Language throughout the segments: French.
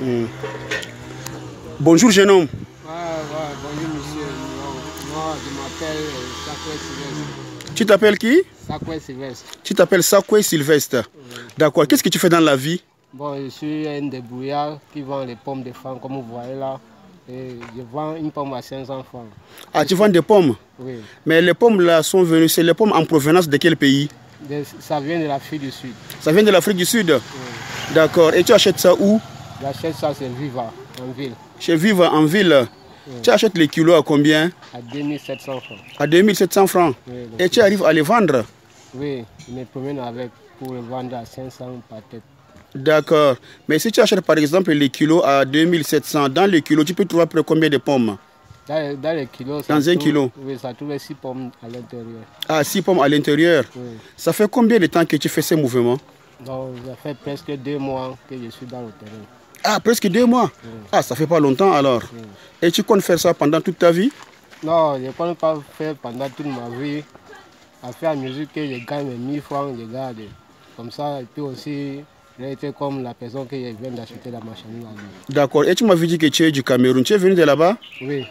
Mm. Bonjour jeune homme. Ouais, ouais, bonjour monsieur. Moi, je m'appelle Sakwe Sylvestre. Tu t'appelles qui? Sakwe Sylvestre. Tu t'appelles Sakwe Sylvestre. D'accord. Qu'est-ce que tu fais dans la vie? Bon, je suis un débrouillard qui vend les pommes de francs, comme vous voyez là. Et je vends une pomme à 500 francs. Ah, tu vends des pommes? Oui. Mais les pommes là sont venues, c'est les pommes en provenance de quel pays? De- ça vient de l'Afrique du Sud. Ça vient de l'Afrique du Sud? Oui. D'accord. Et tu achètes ça où? J'achète ça, c'est Viva, en ville, Chez Vive en ville. Tu achètes les kilos à combien à 2700 francs. À 2700 francs. Oui, Et tu arrives à les vendre Oui, je me promène avec pour le vendre à 500 par tête. D'accord. Mais si tu achètes par exemple les kilos à 2700, dans les kilos, tu peux trouver après combien de pommes Dans, les- dans les kilos, ça Dans un trouve- kilo. Oui, ça trouve 6 pommes à l'intérieur. Ah, 6 pommes à l'intérieur. Oui. Ça fait combien de temps que tu fais ces mouvements Donc, ça fait presque deux mois que je suis dans le terrain. Ah, presque deux mois. Ah, ça fait pas longtemps alors. Et tu comptes faire ça pendant toute ta vie? Non, je ne peux pas faire pendant toute ma vie. À faire la musique que je gagne mes 1000 francs, je garde. Comme ça, et puis aussi, être comme la personne que je viens d'acheter la lui. D'accord. Et tu m'avais dit que tu es du Cameroun. Tu es venu de là-bas? Oui,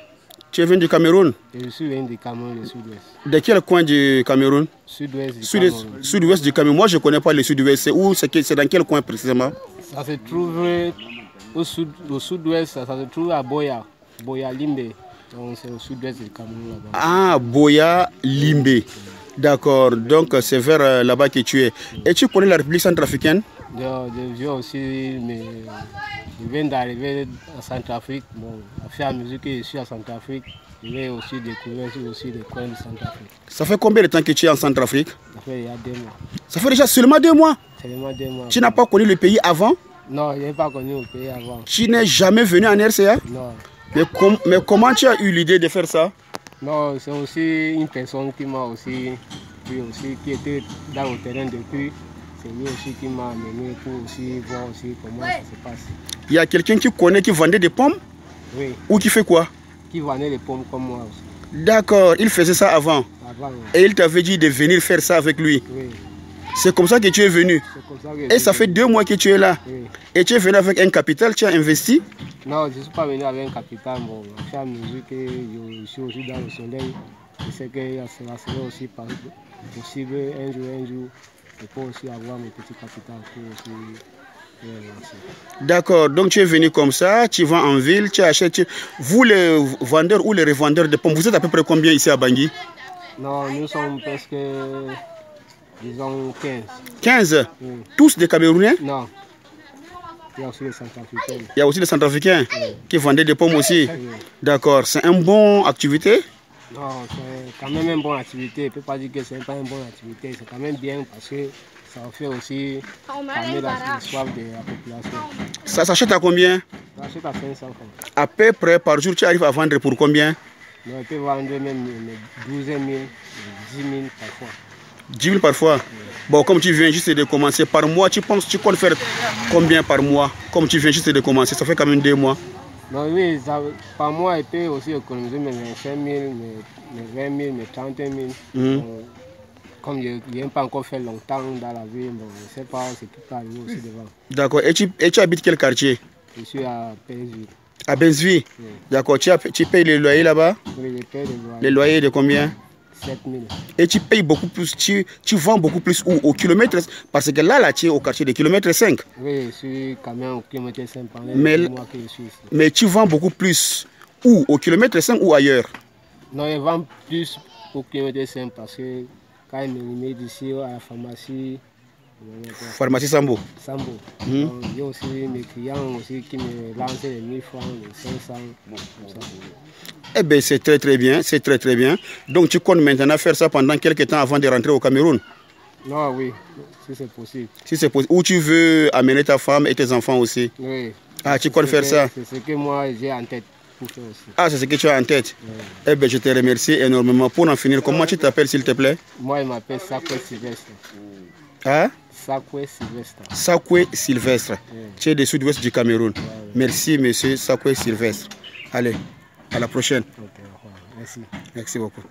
Tu es venu du Cameroun? Je suis venu du Cameroun, du sud-ouest. De quel coin du Cameroun? Sud-ouest du Sud- Cameroun. Sud-ouest du Cameroun. Moi, je ne connais pas le sud-ouest. C'est où? C'est dans quel coin précisément? Ça se trouve au sud, au sud-ouest, ça, ça se trouve à Boya, Boya Limbe. Donc c'est au sud-ouest du Cameroun là-bas. Ah, Boya Limbe. D'accord. Donc, c'est vers euh, là-bas que tu es. Et tu connais la République centrafricaine? Je, je viens aussi, mais je viens d'arriver à Centrafrique. Bon, à faire la musique, je suis à Centrafrique. Je vais aussi découvrir aussi les coins de Centrafrique. Ça fait combien de temps que tu es en Centrafrique? Ça fait il y a deux mois. Ça fait déjà seulement deux mois? Seulement deux mois. Tu n'as pas connu le pays avant Non, je n'ai pas connu le pays avant. Tu n'es jamais venu en RCA Non. mais, com- mais comment tu as eu l'idée de faire ça Non, c'est aussi une personne qui m'a aussi, qui aussi, qui était dans le terrain depuis. C'est lui aussi qui m'a amené pour aussi voir aussi comment ça se passe. Il y a quelqu'un qui connaît qui vendait des pommes Oui, ou qui fait quoi qui vendait les pommes comme moi aussi. D'accord, il faisait ça avant. Avant, Et il t'avait dit de venir faire ça avec lui. oui. C'est comme ça que tu es venu. Ça que Et je ça suis fait deux mois que tu es là. Oui. Et tu es venu avec un capital, tu as investi. Non, je ne suis pas venu avec un capital. Bon, à faire la musique, et je suis aussi dans le soleil. Je sais que ça sera aussi possible un jour, un jour. Je peux aussi avoir mes petits capitaux pour aussi euh. D'accord, donc tu es venu comme ça, tu vas en ville, tu achètes. tu- Vous les vendeurs ou les revendeurs de pommes, vous êtes à peu près combien ici à Bangui? Non, nous sommes presque, disons, 15. 15 Oui. Tous des Camerounais? Non. Il y a aussi les Centrafricains. Il y a aussi des Centrafricains qui vendaient des pommes aussi. D'accord, c'est une bonne activité? Non, c'est quand même une bonne activité. Je ne peux pas dire que ce n'est pas une bonne activité. C'est quand même bien parce que ça fait aussi calmer la, soif de la population. Ça s'achète à combien? J'achète à 500 francs. À peu près par jour, tu arrives à vendre pour combien? On peut vendre même les 12 000, les 10 000 parfois. 10 000 parfois. Bon, comme tu viens juste de commencer par mois, tu penses, tu comptes faire combien par mois? Comme tu viens juste de commencer, ça fait quand même deux mois. Oui, ça- par mois, je peux aussi économiser mes 25 000, mes, mes 20 000, mes 30 000. Mhm. Comme je n'ai pas encore fait longtemps dans la vie, bon, je ne sais pas ce qui peut arriver aussi devant. D'accord. Et tu, et tu habites quel quartier? Je suis à PSV. À Benzvi. Oui. D'accord. Tu, payes les loyers là-bas? Oui, je paye les Les loyers. loyers de combien? 7 000. Et tu payes beaucoup plus, tu, tu vends beaucoup plus où Au kilomètre Parce que là, là, tu es au quartier de kilomètre 5. Oui, je suis quand même au kilomètre 5 pendant Mais mois que je suis ici. Mais tu vends beaucoup plus où Au kilomètre 5 ou ailleurs? Non, je vends plus au kilomètre 5 parce que quand je me d'ici à la pharmacie, Pharmacie Sambo. Sambo. Donc, Il y a aussi mes clients aussi qui me lancent les 1000 francs, les 500. comme ça. Eh bien, c'est très très bien, c'est très très bien. Donc tu comptes maintenant faire ça pendant quelques temps avant de rentrer au Cameroun? Non, oui, si c'est possible. Si c'est possible. Ou tu veux amener ta femme et tes enfants aussi? Oui. Ah, tu comptes faire que- ça? C'est ce que moi j'ai en tête pour faire aussi. Ah, c'est ce que tu as en tête? Oui. Eh bien, je te remercie énormément. Pour en finir, comment tu t'appelles s'il te plaît? Moi, il m'appelle Sakwe Sylvestre. Ah Sakwe Sylvestre. Sakwe Sylvestre. Oui. Tu es du sud-ouest du Cameroun. Merci, monsieur Sakwe Sylvestre. Allez, à la prochaine. Merci. Merci beaucoup.